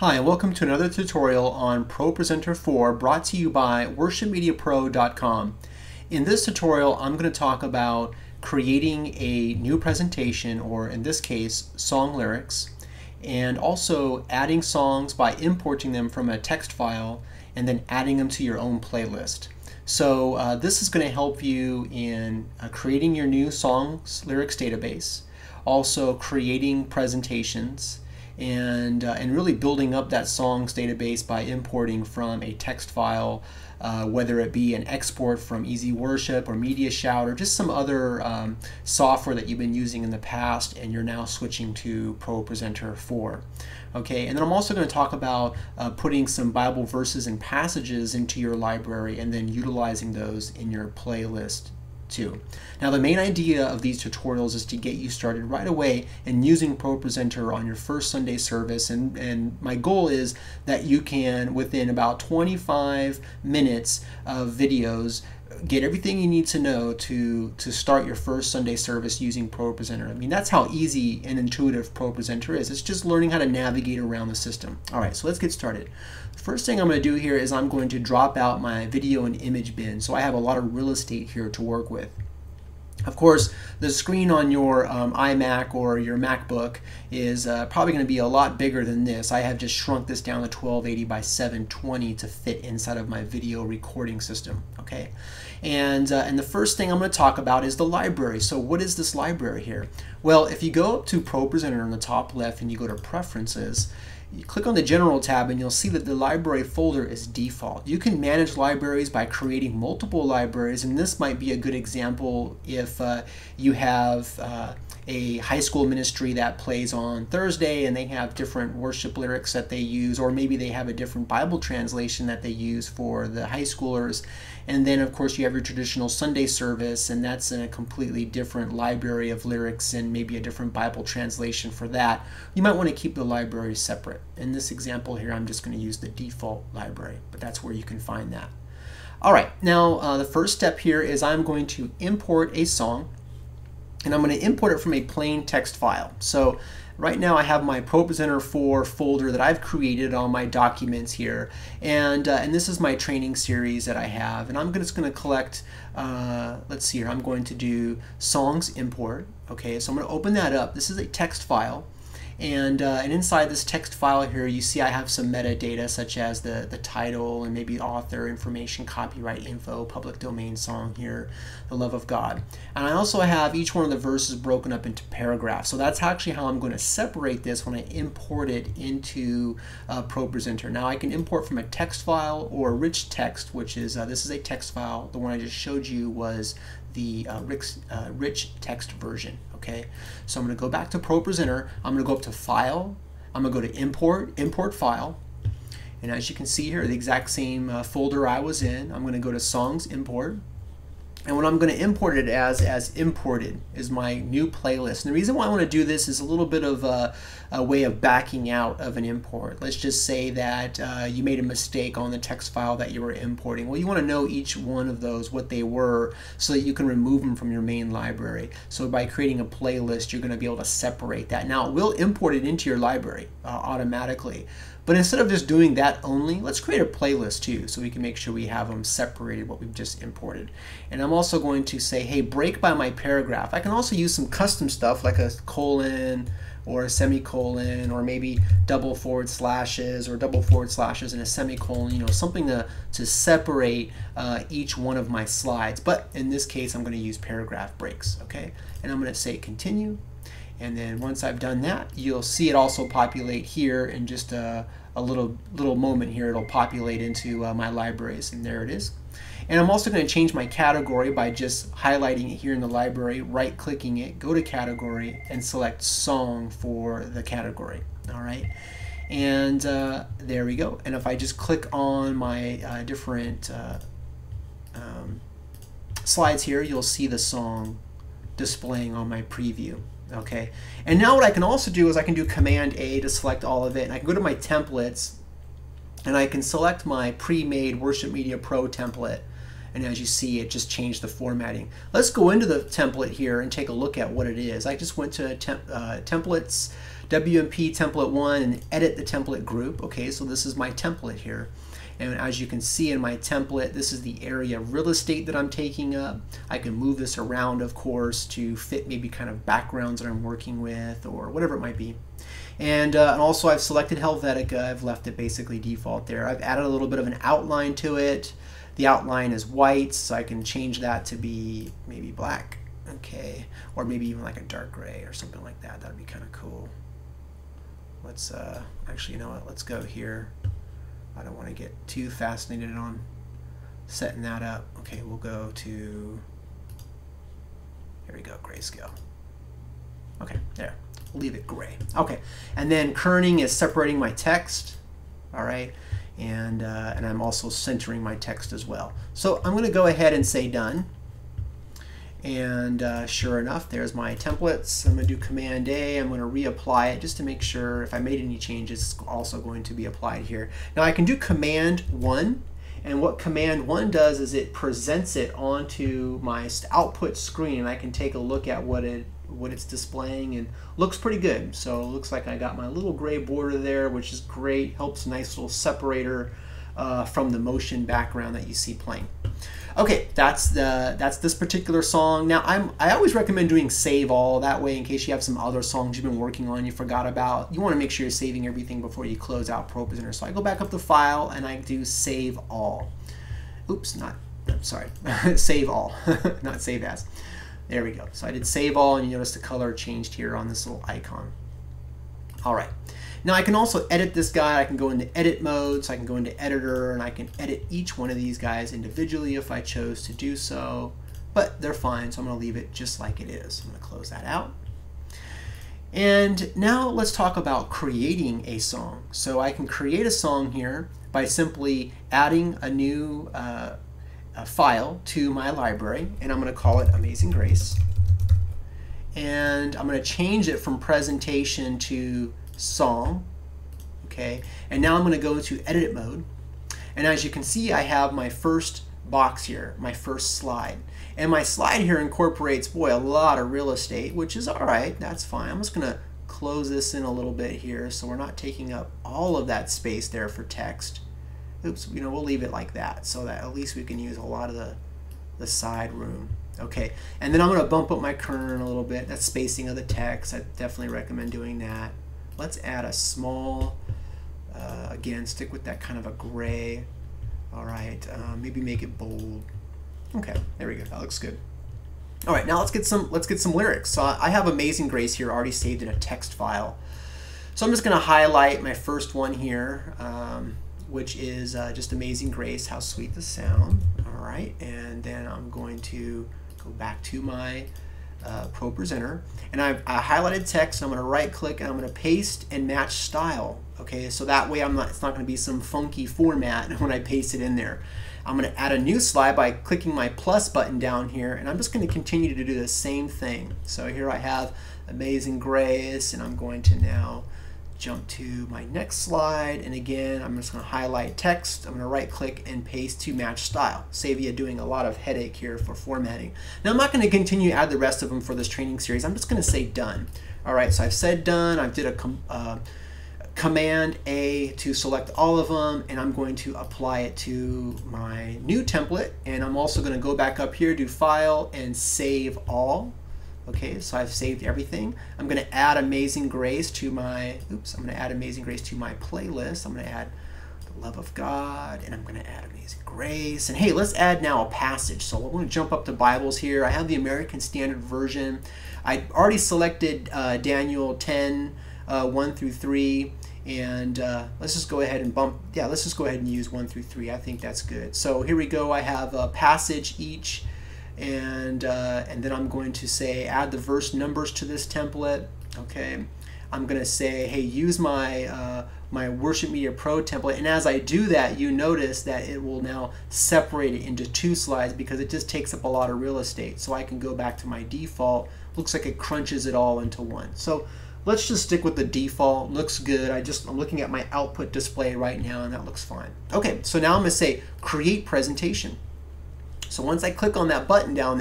Hi, and welcome to another tutorial on ProPresenter 4 brought to you by worshipmediapro.com. In this tutorial, I'm going to talk about creating a new presentation, or in this case, song lyrics, and also adding songs by importing them from a text file and then adding them to your own playlist. So uh, this is going to help you in uh, creating your new songs lyrics database, also creating presentations, and, uh, and really building up that songs database by importing from a text file, uh, whether it be an export from Easy Worship or MediaShout or just some other um, software that you've been using in the past and you're now switching to ProPresenter 4. Okay, and then I'm also going to talk about uh, putting some Bible verses and passages into your library and then utilizing those in your playlist too. Now the main idea of these tutorials is to get you started right away in using ProPresenter on your first Sunday service and, and my goal is that you can within about 25 minutes of videos get everything you need to know to to start your first Sunday service using ProPresenter. I mean, that's how easy and intuitive ProPresenter is. It's just learning how to navigate around the system. All right, so let's get started. First thing I'm going to do here is I'm going to drop out my video and image bin. So I have a lot of real estate here to work with. Of course, the screen on your um, iMac or your MacBook is uh, probably going to be a lot bigger than this. I have just shrunk this down to 1280 by 720 to fit inside of my video recording system. Okay, and uh, and the first thing I'm going to talk about is the library. So what is this library here? Well, if you go up to ProPresenter on the top left and you go to Preferences, you click on the General tab and you'll see that the library folder is default. You can manage libraries by creating multiple libraries and this might be a good example if uh, you have uh, a high school ministry that plays on Thursday and they have different worship lyrics that they use or maybe they have a different Bible translation that they use for the high schoolers and then of course you have your traditional Sunday service and that's in a completely different library of lyrics and maybe a different Bible translation for that. You might want to keep the libraries separate. In this example here I'm just going to use the default library but that's where you can find that. All right, now uh, the first step here is I'm going to import a song and I'm going to import it from a plain text file. So right now I have my ProPresenter 4 folder that I've created on my documents here. And uh, and this is my training series that I have. And I'm just going to collect uh, let's see here I'm going to do songs import. Okay so I'm going to open that up. This is a text file and, uh, and inside this text file here, you see I have some metadata such as the, the title and maybe author information, copyright info, public domain song here, the love of God. And I also have each one of the verses broken up into paragraphs. So that's actually how I'm going to separate this when I import it into uh, ProPresenter. Now I can import from a text file or rich text, which is, uh, this is a text file. The one I just showed you was the uh, rich, uh, rich text version. Okay, so I'm going to go back to ProPresenter. I'm going to go up to File. I'm going to go to Import, Import File. And as you can see here, the exact same uh, folder I was in. I'm going to go to Songs Import. And what I'm going to import it as, as imported, is my new playlist. And the reason why I want to do this is a little bit of a, a way of backing out of an import. Let's just say that uh, you made a mistake on the text file that you were importing. Well, you want to know each one of those, what they were, so that you can remove them from your main library. So by creating a playlist, you're going to be able to separate that. Now, it will import it into your library uh, automatically. But instead of just doing that only, let's create a playlist too so we can make sure we have them separated what we've just imported. And I'm also going to say, hey, break by my paragraph. I can also use some custom stuff like a colon or a semicolon or maybe double forward slashes or double forward slashes and a semicolon, you know, something to, to separate uh, each one of my slides. But in this case, I'm going to use paragraph breaks, okay? And I'm going to say continue and then once I've done that, you'll see it also populate here in just a, a little, little moment here. It'll populate into uh, my libraries, and there it is. And I'm also going to change my category by just highlighting it here in the library, right-clicking it, go to category, and select song for the category. All right. And uh, there we go. And if I just click on my uh, different uh, um, slides here, you'll see the song displaying on my preview. Okay, and now what I can also do is I can do Command A to select all of it, and I can go to my templates, and I can select my pre-made Worship Media Pro template, and as you see, it just changed the formatting. Let's go into the template here and take a look at what it is. I just went to temp, uh, templates, WMP template one and edit the template group. Okay, so this is my template here. And as you can see in my template, this is the area of real estate that I'm taking up. I can move this around, of course, to fit maybe kind of backgrounds that I'm working with or whatever it might be. And, uh, and also I've selected Helvetica. I've left it basically default there. I've added a little bit of an outline to it. The outline is white, so I can change that to be maybe black. Okay, or maybe even like a dark gray or something like that. That'd be kind of cool. Let's uh, actually, you know what? Let's go here. I don't want to get too fascinated on setting that up. Okay, we'll go to, here we go, grayscale. Okay, there, leave it gray. Okay, and then kerning is separating my text, all right, and, uh, and I'm also centering my text as well. So I'm gonna go ahead and say done. And uh, sure enough, there's my templates. I'm to do Command A. I'm going to reapply it just to make sure if I made any changes, it's also going to be applied here. Now I can do Command 1. And what Command 1 does is it presents it onto my output screen. And I can take a look at what it what it's displaying and looks pretty good. So it looks like I got my little gray border there, which is great. Helps nice little separator uh, from the motion background that you see playing. Okay, that's the that's this particular song. Now I'm I always recommend doing save all that way in case you have some other songs you've been working on you forgot about. You want to make sure you're saving everything before you close out ProPresenter. So I go back up the file and I do save all. Oops, not I'm sorry, save all, not save as. There we go. So I did save all and you notice the color changed here on this little icon. All right. Now I can also edit this guy. I can go into edit mode, so I can go into editor and I can edit each one of these guys individually if I chose to do so, but they're fine, so I'm gonna leave it just like it is. I'm gonna close that out. And now let's talk about creating a song. So I can create a song here by simply adding a new uh, a file to my library, and I'm gonna call it Amazing Grace. And I'm gonna change it from presentation to song. Okay, and now I'm going to go to edit mode. And as you can see, I have my first box here, my first slide. And my slide here incorporates, boy, a lot of real estate, which is all right. That's fine. I'm just going to close this in a little bit here so we're not taking up all of that space there for text. Oops, you know, we'll leave it like that so that at least we can use a lot of the, the side room. Okay, and then I'm going to bump up my kern a little bit. That's spacing of the text. I definitely recommend doing that. Let's add a small, uh, again, stick with that kind of a gray. All right, uh, maybe make it bold. Okay, there we go. That looks good. All right, now let's get some let's get some lyrics. So I have Amazing Grace here already saved in a text file. So I'm just going to highlight my first one here, um, which is uh, just Amazing Grace, how sweet the sound. All right, and then I'm going to go back to my uh, ProPresenter. And I've I highlighted text, I'm going to right click and I'm going to paste and match style. Okay, so that way I'm not, it's not going to be some funky format when I paste it in there. I'm going to add a new slide by clicking my plus button down here and I'm just going to continue to do the same thing. So here I have Amazing Grace and I'm going to now jump to my next slide and again I'm just going to highlight text. I'm going to right click and paste to match style. Save you doing a lot of headache here for formatting. Now I'm not going to continue to add the rest of them for this training series. I'm just going to say done. Alright so I've said done. I've did a com uh, command A to select all of them and I'm going to apply it to my new template. And I'm also going to go back up here do file and save all Okay, so I've saved everything. I'm going to add Amazing Grace to my, oops, I'm to add Amazing Grace to my playlist. I'm going to add the love of God, and I'm going to add Amazing Grace. And hey, let's add now a passage. So I'm to jump up to Bibles here. I have the American Standard Version. I already selected uh, Daniel 10, uh, 1 through 3 and uh, let's just go ahead and bump yeah let's just go ahead and use one through three I think that's good so here we go I have a passage each and uh, and then I'm going to say add the verse numbers to this template okay? I'm gonna say hey use my uh, my worship media pro template. And as I do that you notice that it will now separate it into two slides because it just takes up a lot of real estate. So I can go back to my default. Looks like it crunches it all into one. So let's just stick with the default. Looks good. I just I'm looking at my output display right now and that looks fine. Okay so now I'm gonna say create presentation so once I click on that button down